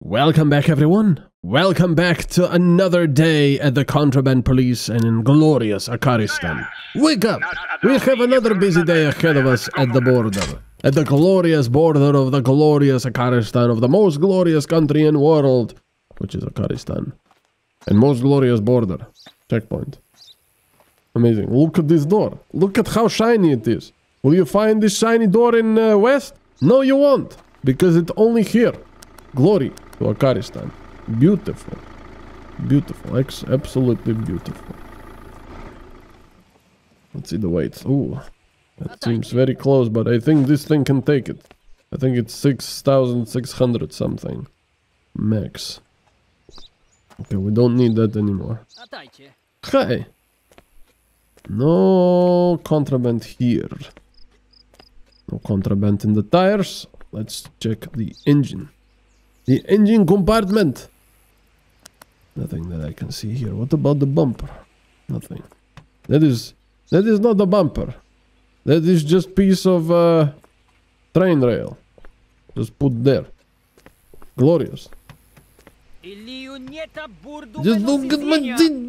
Welcome back, everyone. Welcome back to another day at the Contraband Police and in glorious Acaristan. Wake up! We have another busy day ahead of us at the border. At the glorious border of the glorious Acaristan, of the most glorious country in world, which is Acaristan. And most glorious border. Checkpoint. Amazing. Look at this door. Look at how shiny it is. Will you find this shiny door in uh, West? No, you won't. Because it's only here. Glory to Acaristan. Beautiful. Beautiful. Ex absolutely beautiful. Let's see the weight. Ooh. That seems very close, but I think this thing can take it. I think it's 6,600 something. Max. Okay, we don't need that anymore. Hey! No contraband here. No contraband in the tires. Let's check the engine. The engine compartment. Nothing that I can see here. What about the bumper? Nothing. That is that is not a bumper. That is just piece of uh, train rail. Just put there. Glorious. Just look at my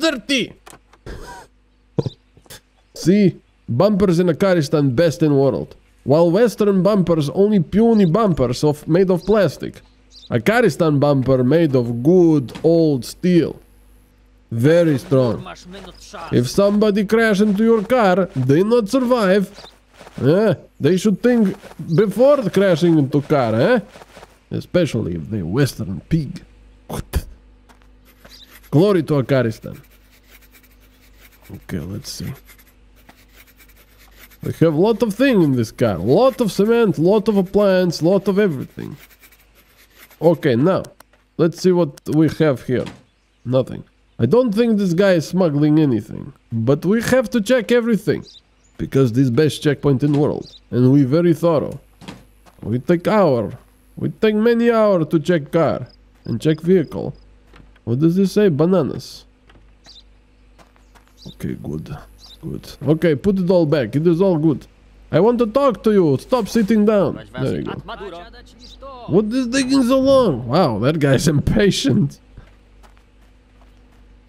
dirty. see, bumpers in a car is the best in world. While western bumpers only puny bumpers of made of plastic. Acaristan bumper made of good old steel. Very strong. If somebody crash into your car, they not survive. Eh? They should think before crashing into car, eh? Especially if they Western pig. Glory to Acaristan. Okay, let's see. We have a lot of thing in this car. Lot of cement, lot of appliance, lot of everything. Okay, now, let's see what we have here. Nothing. I don't think this guy is smuggling anything, but we have to check everything because this best checkpoint in world, and we very thorough. We take hour, we take many hour to check car and check vehicle. What does this say? Bananas. Okay, good, good. Okay, put it all back. It is all good. I want to talk to you. Stop sitting down. There you go. Maduro. Siadać niż to. What is taking so long? Wow, that guy's impatient.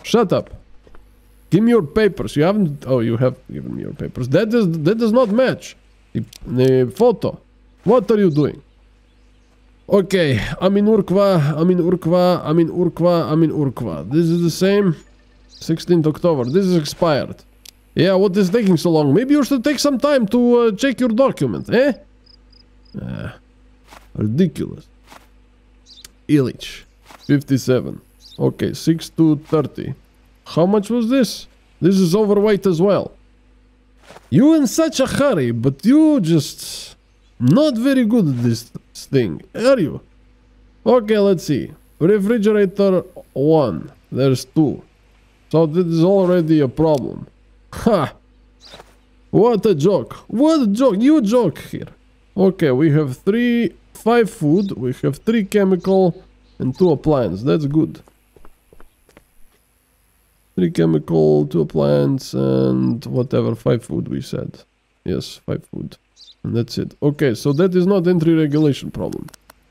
Shut up. Give me your papers. You haven't. Oh, you have given me your papers. That does that does not match. The, the photo. What are you doing? Okay, I'm in Urkva. I'm in Urkva. I'm in Urkva. I'm in Urkva. This is the same. 16th October. This is expired. Yeah, what is taking so long? Maybe you should take some time to uh, check your document, eh? Ah, ridiculous. Illich, 57. Okay, 6 to 30. How much was this? This is overweight as well. You in such a hurry, but you just not very good at this thing, are you? Okay, let's see. Refrigerator 1. There's 2. So this is already a problem. Ha! What a joke. What a joke. You joke here. Okay, we have three, five food, we have three chemical, and two appliance. That's good. Three chemical, two appliance, and whatever, five food we said. Yes, five food. And that's it. Okay, so that is not entry regulation problem.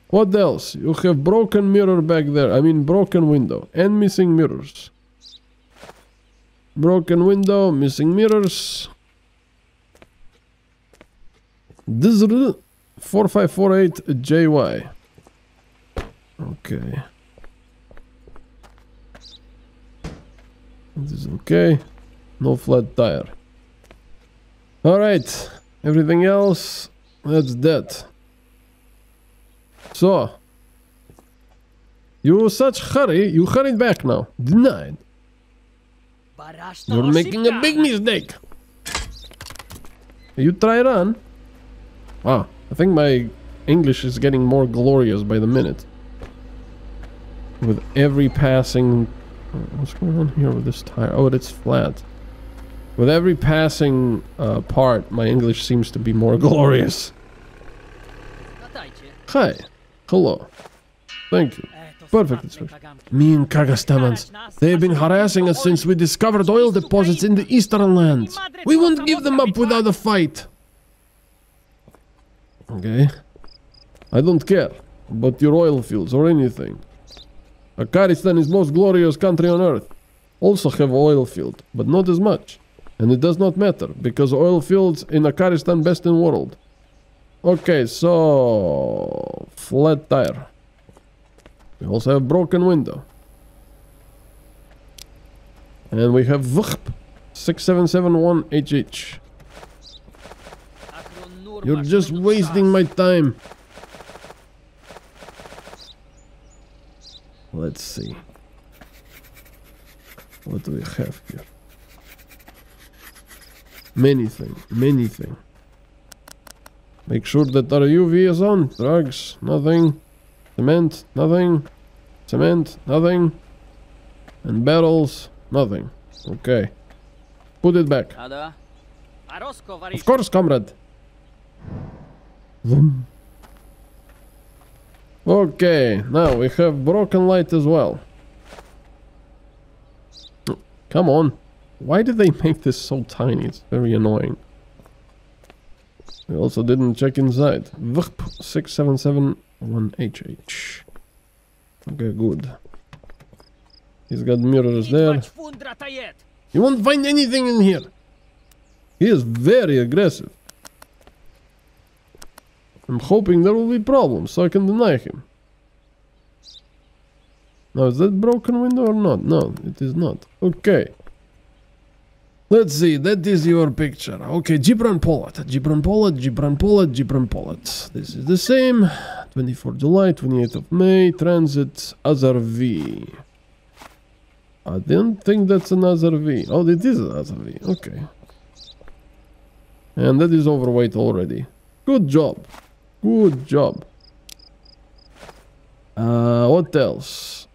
What else? You have broken mirror back there. I mean broken window. And missing mirrors. Broken window, missing mirrors. This is 4548 JY. Okay. This is okay. No flat tire. Alright. Everything else, that's that. So. You such hurry, you hurried back now. Denied. You're making a big mistake. You try run. Wow, I think my English is getting more glorious by the minute. With every passing... What's going on here with this tire? Oh, it's flat. With every passing uh, part, my English seems to be more glorious. Hi. Hello. Thank you. E, to Perfect, spadne. Me and Kagastamans. They've been harassing us since we discovered oil deposits in the eastern lands. We won't give them up without a fight. Okay. I don't care about your oil fields or anything. Acaristan is most glorious country on earth. Also have oil field, but not as much. And it does not matter, because oil fields in Acaristan best in world. Okay, so... Flat tire. We also have broken window. And we have VHP 6771HH. You're just wasting my time. Let's see. What do we have here? Many thing, many thing. Make sure that our UV is on. Drugs, nothing. Cement, nothing. Cement, nothing. And barrels, nothing. Okay. Put it back. A da? A Rosko, Of course, comrade. Vroom. Okay, now we have broken light as well. Come on. Why did they make this so tiny? It's very annoying. We also didn't check inside. VHP 6771HH. Okay, good. He's got mirrors there. You won't find anything in here. He is very aggressive. I'm hoping there will be problems so I can deny him. Now, is that broken window or not? No, it is not. Okay. Let's see, that is your picture. Okay, Gibran Polat. Gibran Polat, Gibran Polat, Gibran Polat. This is the same. 24 July, 28th of May, transit Azar V. I didn't think that's another V. Oh, it is another V. Okay. And that is overweight already. Good job. Good job. Uh, what else?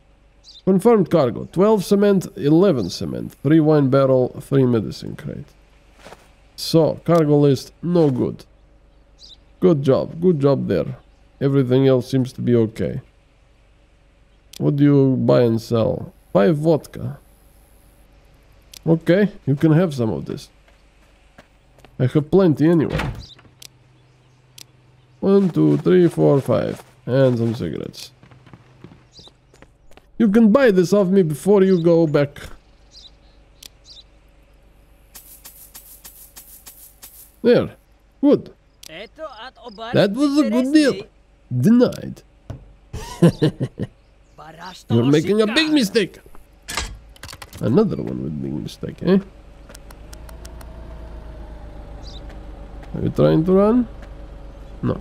Confirmed cargo. 12 cement, 11 cement. 3 wine barrel, 3 medicine crate. So, cargo list, no good. Good job. Good job there. Everything else seems to be okay. What do you buy and sell? Buy vodka. Okay, you can have some of this. I have plenty anyway. One, two, three, four, five. And some cigarettes. You can buy this off me before you go back. There. Good. Eto at obar. That was a good deal. Denied. You're making a big mistake. Another one with big mistake, eh? Are you trying to run? No.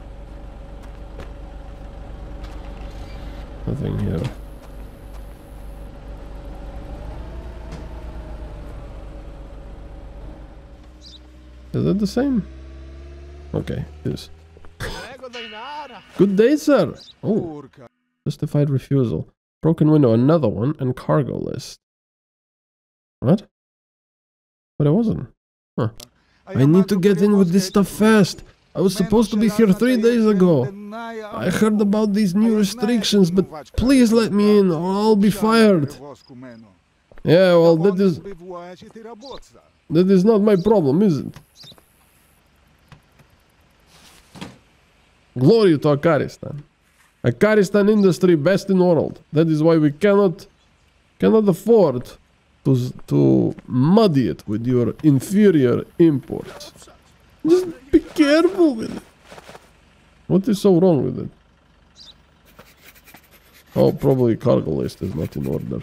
Nothing here. Is it the same? Okay, it is. Good day, sir. Oh, Justified refusal. Broken window, another one, and cargo list. What? But I wasn't. Huh. I need to get in with this stuff fast. I was supposed to be here three days ago. I heard about these new restrictions, but please let me in or I'll be fired. Yeah, well, that is that is not my problem, is it? Glory to Acaristan. Acaristan industry best in world. That is why we cannot cannot afford to to muddy it with your inferior imports. Just be careful with it. What is so wrong with it? Oh, probably cargo list is not in order.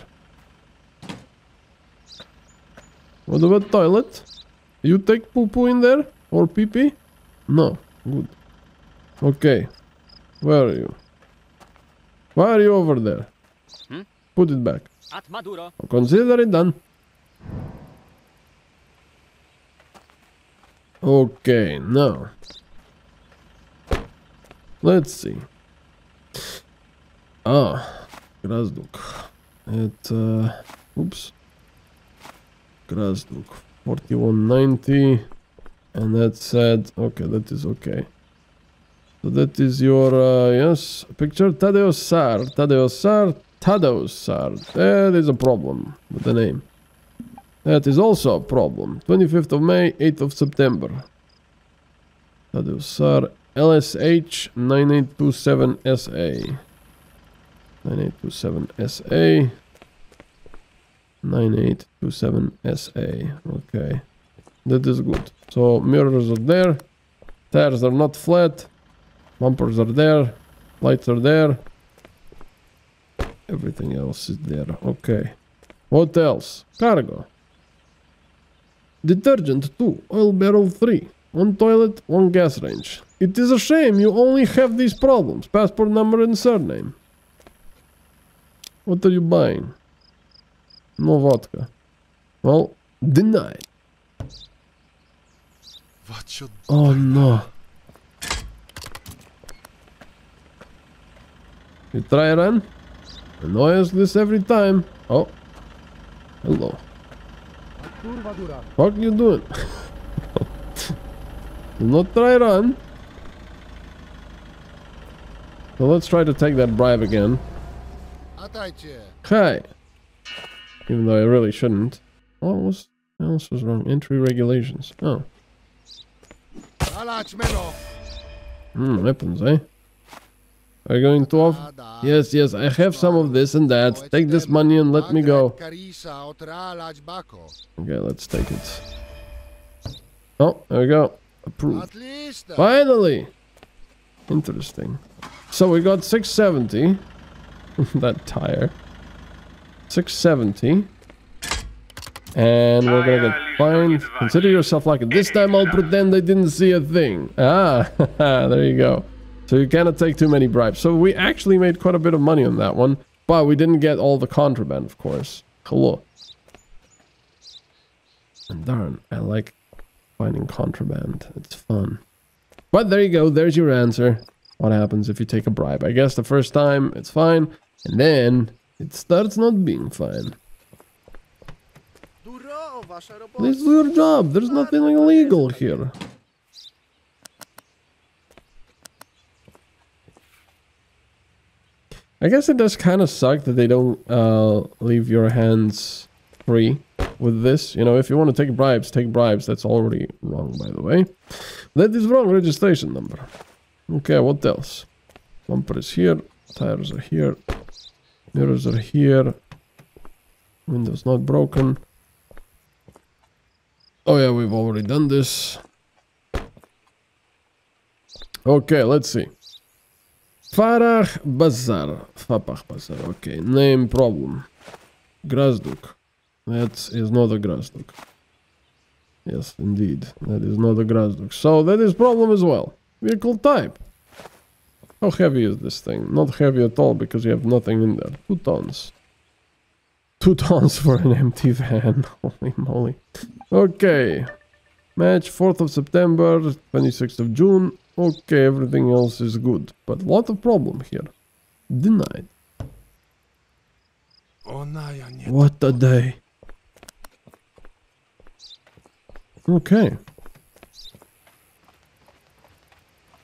What about toilet? You take poo poo in there? Or pee pee? No. Good. Okay. Where are you? Why are you over there? Hmm? Put it back. At Maduro. Consider it done. Okay, now. Let's see. Ah, Grazduk. It, uh, oops. Grazduk. 4190. And that said, okay, that is okay. So that is your, uh, yes, picture. Tadeusz Sar. Tadeusz Sar. Tadeusz Sar. There is a problem with the name. That is also a problem. 25th of May, 8th of September. Tadeusz Sar. LSH 9827SA. 9827 SA. 9827 SA. Okay. That is good. So mirrors are there. Tires are not flat. Bumpers are there. Lights are there. Everything else is there. Okay. What else? Cargo. Detergent 2. Oil barrel 3. One toilet, one gas range. It is a shame you only have these problems. Passport number and surname. What are you buying? No vodka. Well, denied. What should Oh no. You try run? Know this every time. Oh. Hello. What you doing? Do not try run. So let's try to take that bribe again. Hi. Even though I really shouldn't. What was else was wrong? Entry regulations. Oh. Hmm, weapons, eh? Are you going to off? Yes, yes, I have some of this and that. Take this money and let me go. Okay, let's take it. Oh, there we go. Approved. Finally! Interesting. So we got 670. that tire. 670. And we're gonna get fined. Consider yourself lucky. This time I'll pretend I didn't see a thing. Ah, there you go. So you cannot take too many bribes. So we actually made quite a bit of money on that one. But we didn't get all the contraband, of course. Hello. And darn, I like finding contraband. It's fun. But there you go. There's your answer. What happens if you take a bribe? I guess the first time it's fine, and then it starts not being fine. This is your job. There's nothing illegal here. I guess it does kind of suck that they don't uh, leave your hands free with this. You know, if you want to take bribes, take bribes. That's already wrong, by the way. That is wrong registration number. Okay, what else? Bumper is here. Tires are here. Mirrors are here. Windows not broken. Oh yeah, we've already done this. Okay, let's see. Farah Bazar. Fapah Bazar. Okay, name problem. Grazduk. That is not a Grazduk. Yes, indeed. That is not a Grazduk. So that is problem as well. Vehicle type. How heavy is this thing? Not heavy at all because you have nothing in there. Two tons. Two tons for an empty van. Holy moly. Okay. Match 4th of September, 26th of June. Okay, everything else is good. But lot of problem here. Denied. What a day. Okay.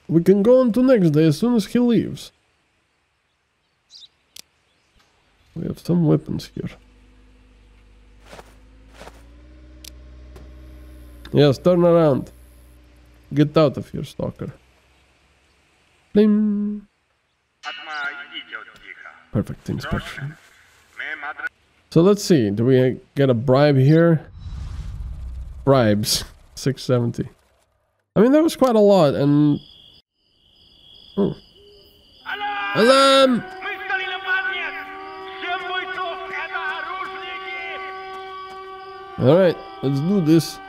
We can go on to next day as soon as he leaves. We have some weapons here. Yes, turn around. Get out of here, stalker. Perfect inspection. So let's see. Do we get a bribe here? Bribes. 670. I mean, that was quite a lot, and... Oh. Alarm! Alright, let's do this.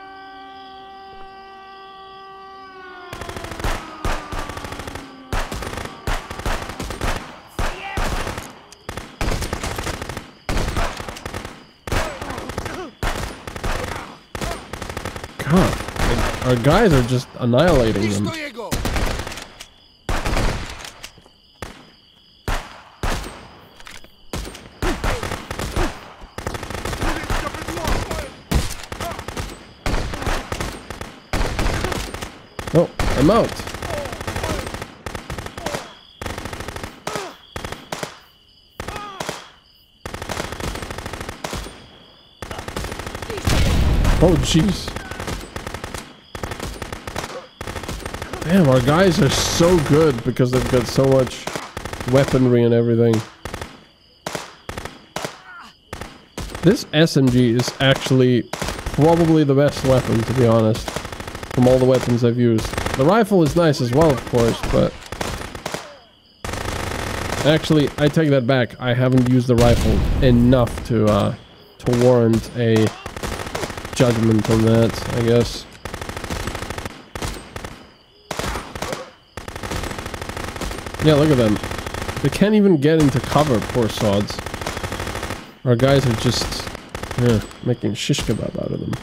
God, our guys are just annihilating them. Oh, I'm out. Oh, jeez. Damn, our guys are so good because they've got so much weaponry and everything. This SMG is actually probably the best weapon, to be honest, from all the weapons I've used. The rifle is nice as well, of course, but... Actually, I take that back. I haven't used the rifle enough to, uh, to warrant a judgment on that, I guess. Yeah, look at them. They can't even get into cover, poor sods. Our guys are just yeah, making shish kebab out of them.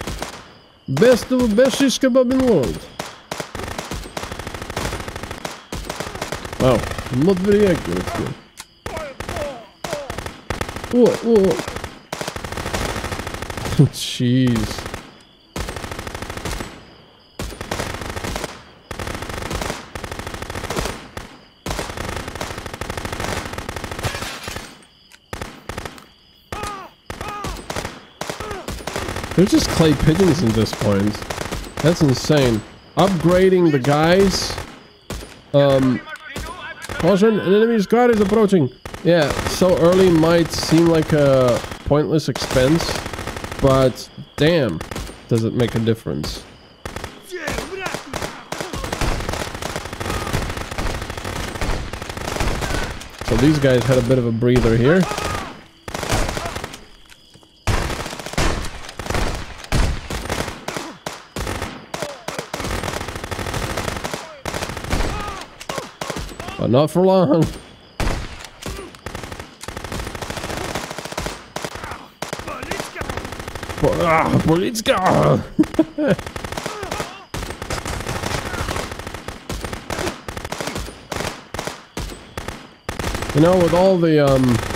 Best of the best shish kebab in the world. Wow, not very accurate here. Whoa, whoa. Jeez. They're just clay pigeons at this point. That's insane. Upgrading the guys. Um, caution, an enemy's guard is approaching. Yeah, so early might seem like a pointless expense, but damn, does it make a difference. So these guys had a bit of a breather here. But not for long. Ah, you know, with all the, um...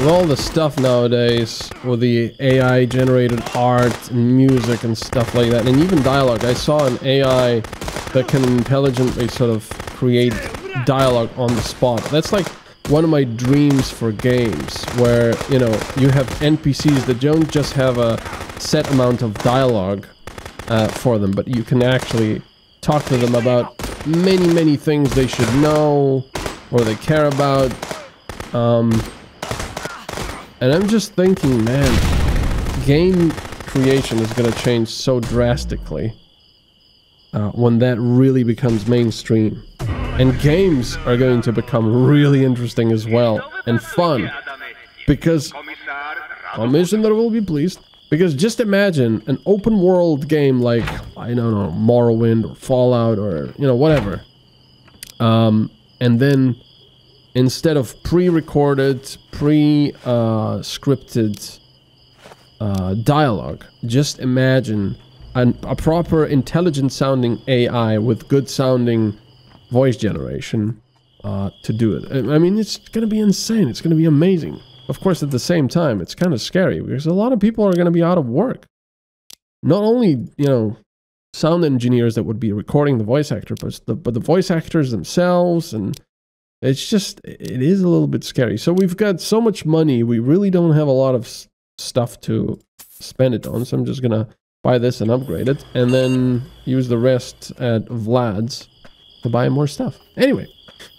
With all the stuff nowadays, with the AI-generated art and music and stuff like that, and even dialogue, I saw an AI that can intelligently sort of create dialogue on the spot. That's like one of my dreams for games where, you know, you have NPCs that don't just have a set amount of dialogue uh, for them, but you can actually talk to them about many, many things they should know or they care about. Um, and I'm just thinking, man, game creation is going to change so drastically uh, when that really becomes mainstream. And games are going to become really interesting as well and fun because Commissioner will be pleased. Because just imagine an open world game like I don't know Morrowind or Fallout or you know whatever, um, and then instead of pre-recorded, pre-scripted uh, dialogue, just imagine an, a proper intelligent sounding AI with good sounding voice generation uh, to do it. I mean, it's going to be insane. It's going to be amazing. Of course, at the same time, it's kind of scary because a lot of people are going to be out of work. Not only, you know, sound engineers that would be recording the voice actor, but the, but the voice actors themselves. And it's just, it is a little bit scary. So we've got so much money. We really don't have a lot of stuff to spend it on. So I'm just going to buy this and upgrade it. And then use the rest at Vlad's to buy more stuff. Anyway,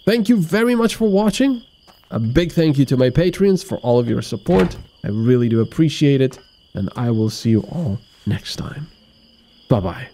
thank you very much for watching. A big thank you to my patrons for all of your support. I really do appreciate it. And I will see you all next time. Bye-bye.